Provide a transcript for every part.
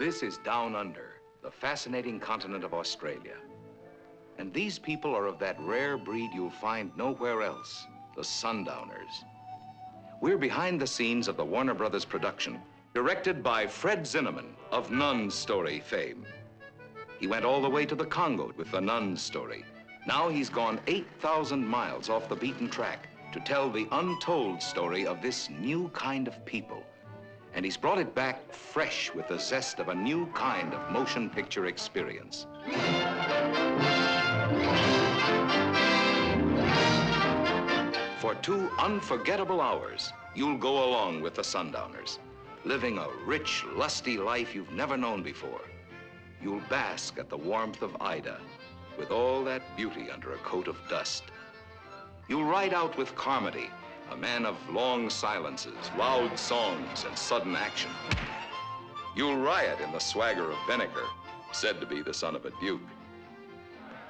This is Down Under, the fascinating continent of Australia. And these people are of that rare breed you'll find nowhere else, the Sundowners. We're behind the scenes of the Warner Brothers production, directed by Fred Zinnemann of Nun's Story fame. He went all the way to the Congo with the Nun's Story. Now he's gone 8,000 miles off the beaten track to tell the untold story of this new kind of people. And he's brought it back fresh with the zest of a new kind of motion picture experience. For two unforgettable hours, you'll go along with the Sundowners, living a rich, lusty life you've never known before. You'll bask at the warmth of Ida, with all that beauty under a coat of dust. You'll ride out with Carmody, a man of long silences, loud songs, and sudden action. You'll riot in the swagger of Venneker, said to be the son of a duke.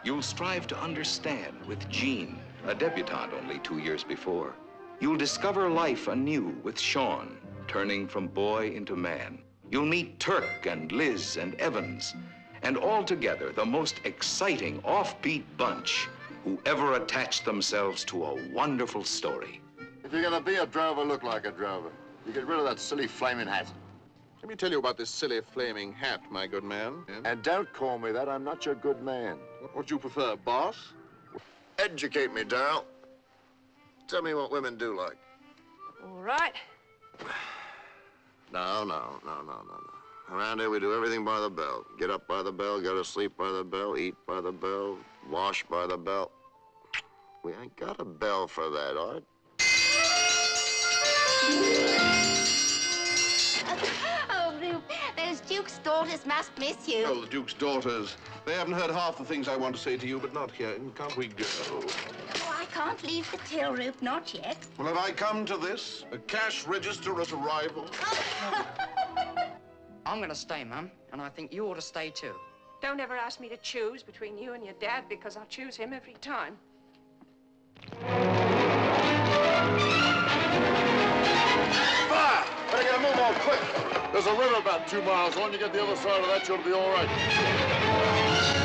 You'll strive to understand with Jean, a debutante only two years before. You'll discover life anew with Sean, turning from boy into man. You'll meet Turk and Liz and Evans, and altogether the most exciting offbeat bunch who ever attached themselves to a wonderful story. If you're gonna be a drover, look like a drover. You get rid of that silly flaming hat. Let me tell you about this silly flaming hat, my good man. And don't call me that. I'm not your good man. What would you prefer, boss? Educate me, Darrell. Tell me what women do like. All right. No, no, no, no, no, no. Around here, we do everything by the bell. Get up by the bell, go to sleep by the bell, eat by the bell, wash by the bell. We ain't got a bell for that, Art. Oh, Rube, those Duke's daughters must miss you. Oh, the Duke's daughters. They haven't heard half the things I want to say to you, but not here. And can't we go? Oh, I can't leave the till, Rube, not yet. Well, have I come to this? A cash register at arrival? I'm gonna stay, Mum, and I think you ought to stay too. Don't ever ask me to choose between you and your dad because I'll choose him every time. There's a river about two miles on. You get the other side of that, you'll be all right.